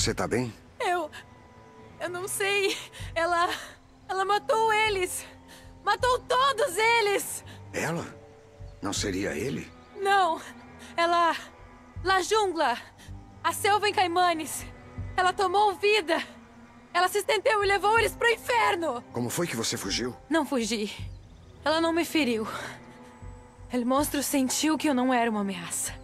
Você tá bem? Eu. Eu não sei. Ela. Ela matou eles! Matou todos eles! Ela? Não seria ele? Não! Ela. La Jungla! A selva em Caimanes! Ela tomou vida! Ela se estendeu e levou eles pro inferno! Como foi que você fugiu? Não fugi. Ela não me feriu. El monstro sentiu que eu não era uma ameaça.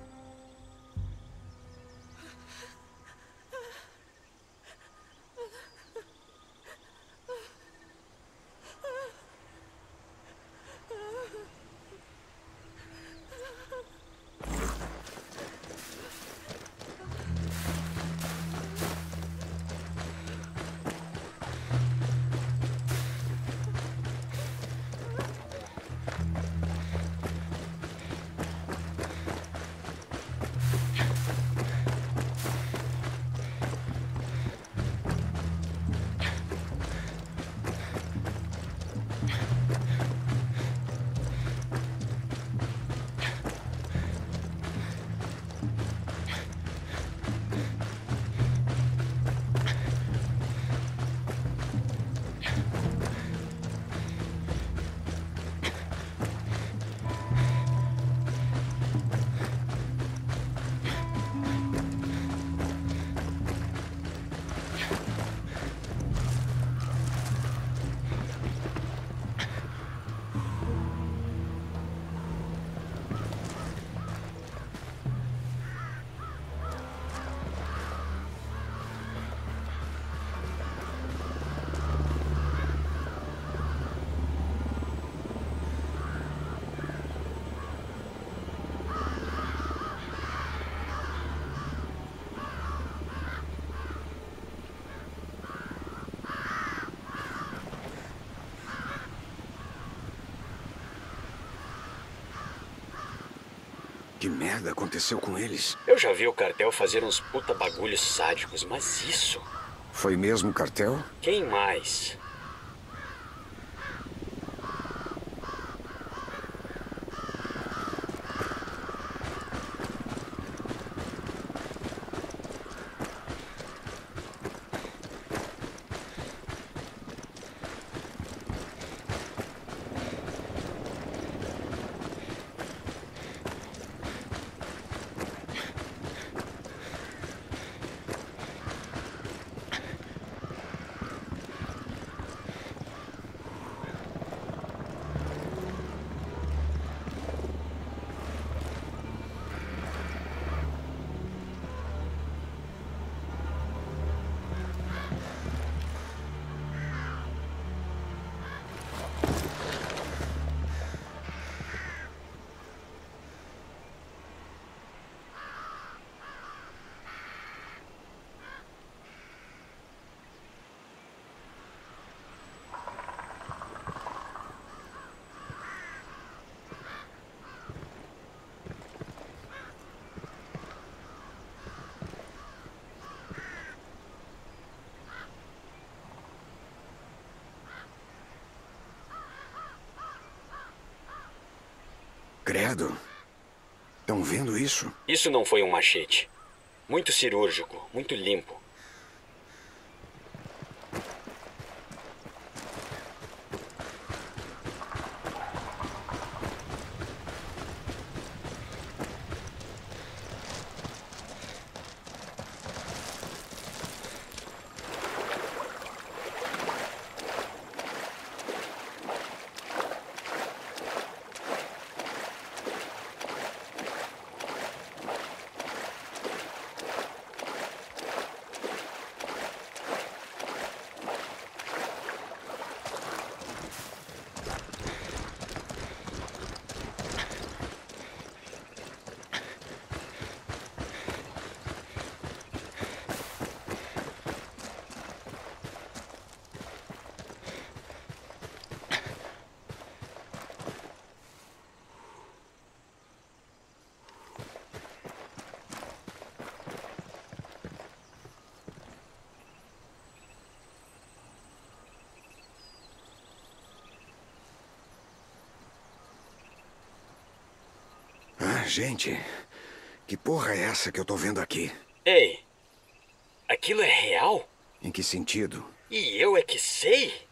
Merda aconteceu com eles? eu já vi o cartel fazer uns puta bagulhos sádicos, mas isso? Foi mesmo o cartel? Quem mais? Credo. Estão vendo isso? Isso não foi um machete. Muito cirúrgico, muito limpo. Ah, gente. Que porra é essa que eu tô vendo aqui? Ei, aquilo é real? Em que sentido? E eu é que sei?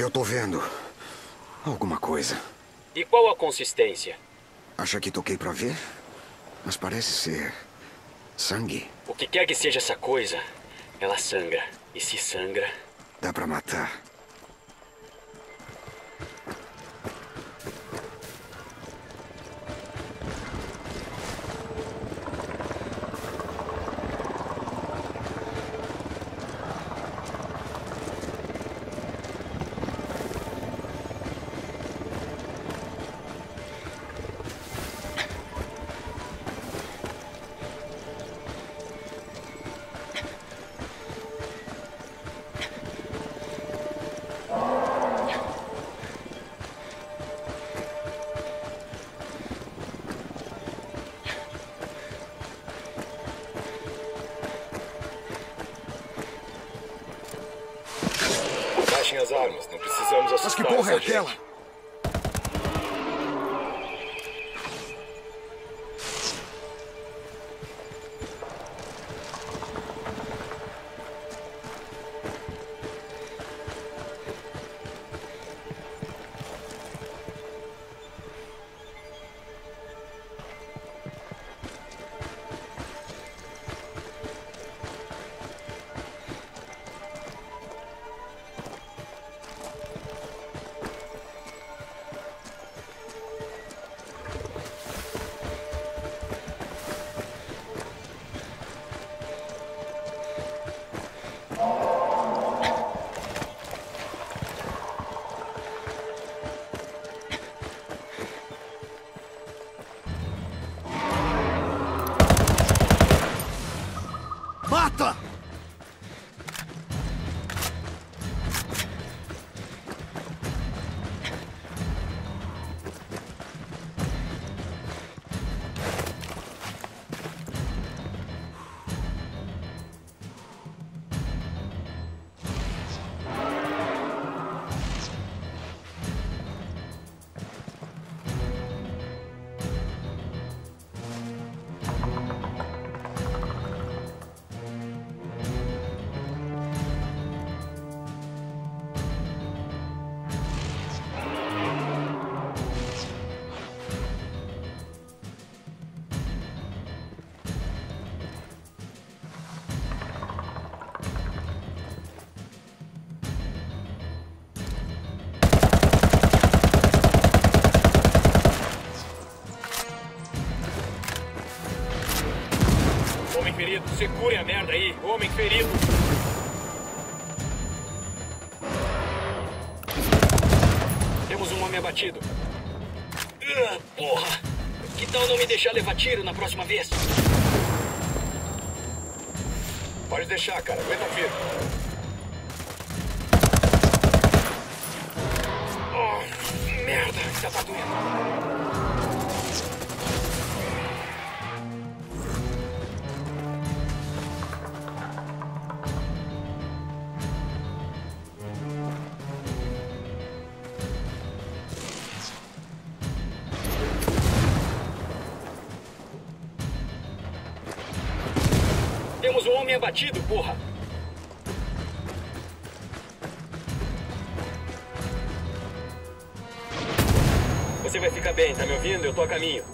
Eu tô vendo. Alguma coisa. E qual a consistência? Acha que toquei pra ver? Mas parece ser. sangue. O que quer que seja essa coisa, ela sangra. E se sangra. Dá pra matar. Precisamos Mas que porra é aquela? Segure a merda aí. Homem ferido. Temos um homem abatido. Ah, porra! Que tal não me deixar levar tiro na próxima vez? Pode deixar, cara. Aguenta firme. Oh, merda, ainda tá doendo. Abatido, porra! Você vai ficar bem, tá me ouvindo? Eu tô a caminho.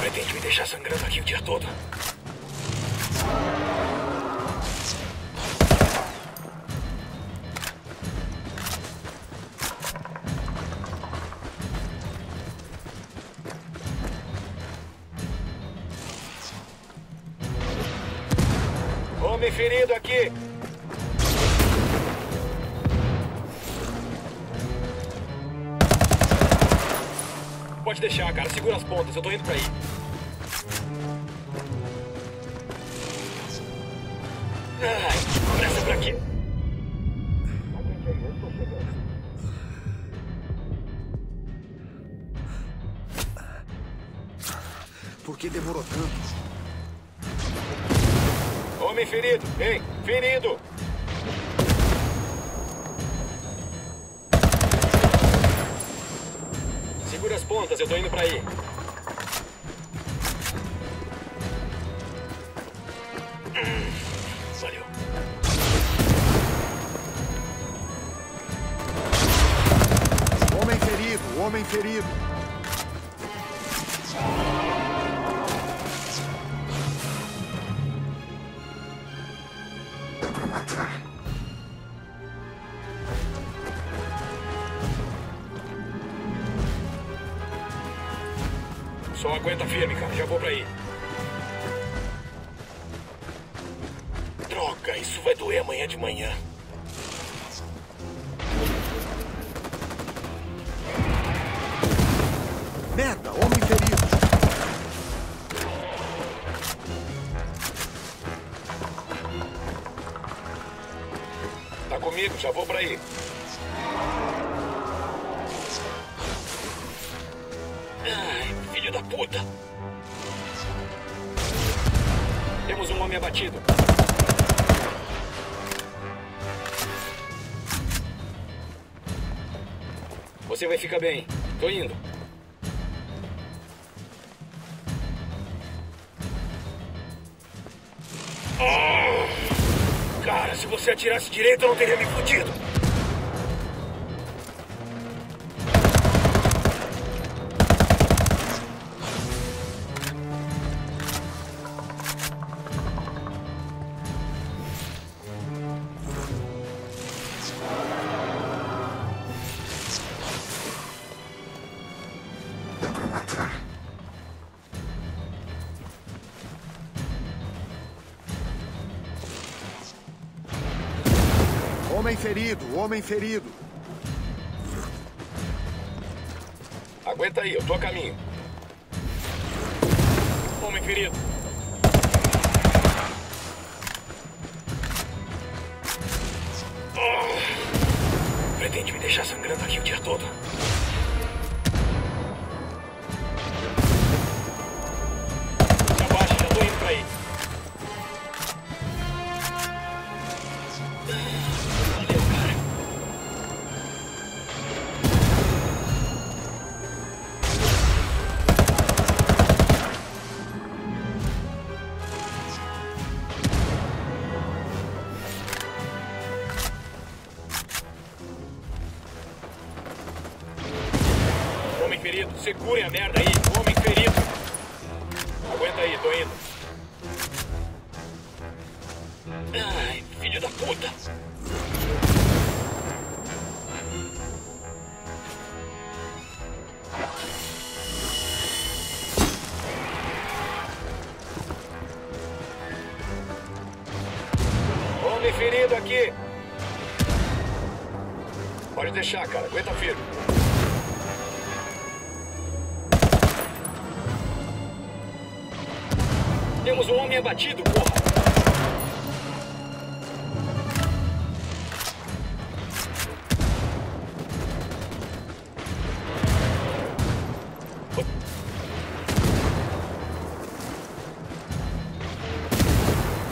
Pretende me deixar sangrando aqui o dia todo? Homem ferido aqui. Pode deixar, cara. Segura as pontas. Eu tô indo pra aí. Ai, pressa pra quê? Por que demorou tanto? Homem ferido. Ei, ferido. Segura as pontas. Eu tô indo pra aí. Hum, Valeu. Homem ferido, homem ferido. Só aguenta firme, cara. Já vou pra aí. Droga, isso vai doer amanhã de manhã. Merda, homem ferido. Tá comigo, já vou pra aí. Ai, filho da puta. Temos um homem abatido. Você vai ficar bem. Tô indo. Cara, se você atirasse direito, eu não teria me fudido. Homem ferido, homem ferido. Aguenta aí, eu tô a caminho. Homem ferido. Pretende me deixar sangrando aqui o dia todo. Ferido aqui. Pode deixar, cara. Aguenta firme. Temos um homem abatido, porra.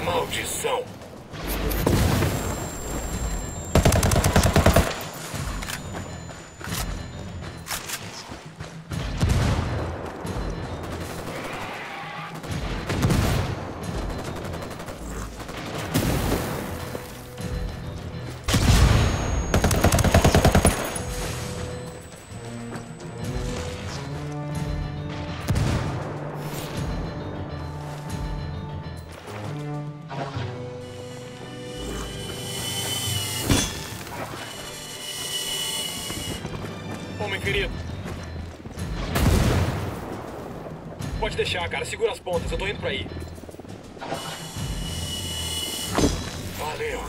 Maldição. Homem ferido. Pode deixar, cara. Segura as pontas. Eu tô indo pra aí. Valeu.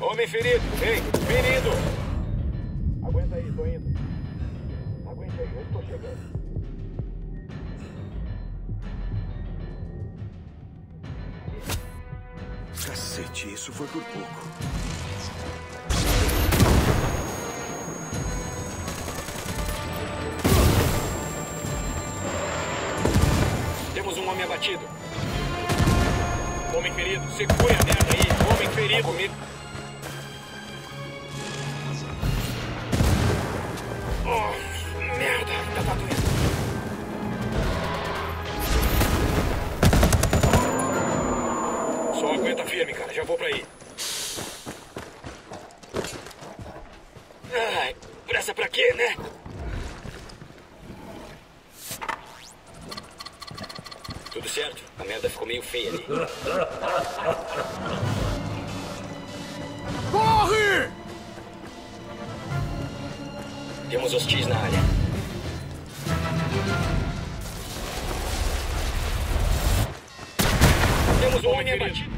Homem ferido. Ei, ferido. Aguenta aí, tô indo. Aguenta aí, eu estou chegando. Cacete, isso foi por pouco. Homem abatido. Homem ferido. Segure a merda aí. Homem ferido. Tá comigo. Oh, merda. Tá, tá doendo. Só aguenta firme, cara. Já vou pra aí. Ai, pressa pra quê, né? Certo? A merda ficou meio feia ali. Corre! Temos hostis na área. Temos um homem abatido.